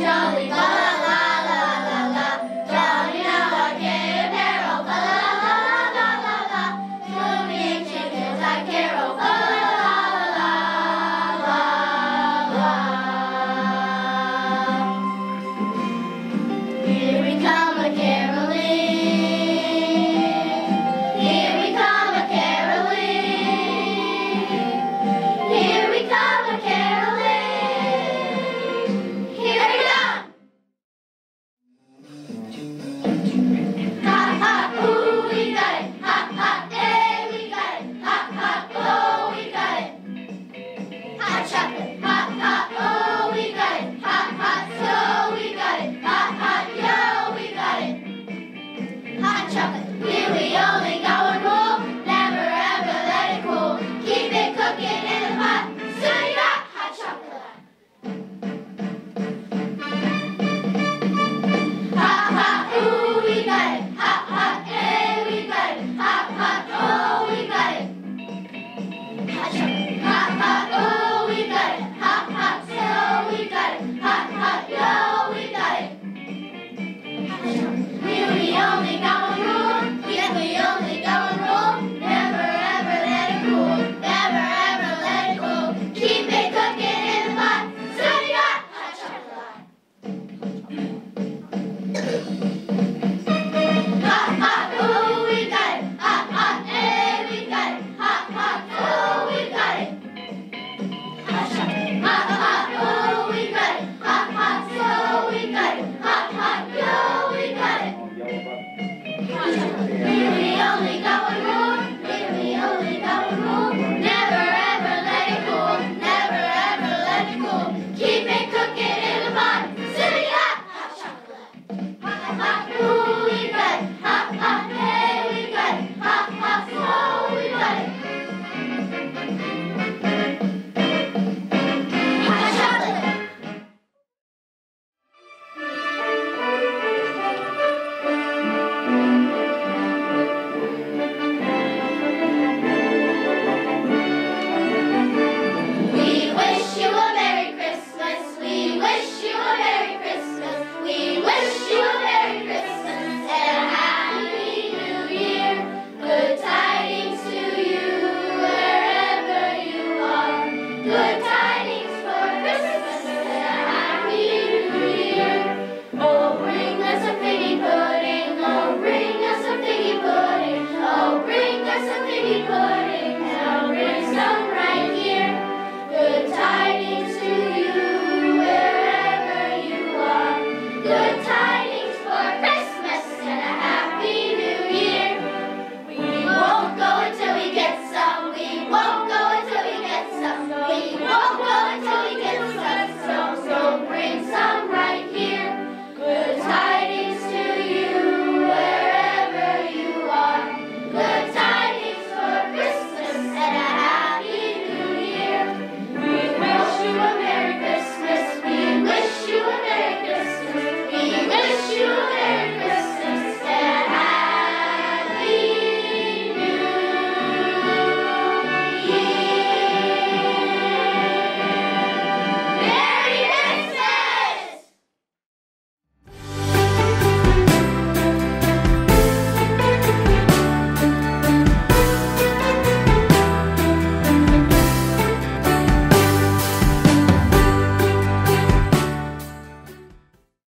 jolly bye.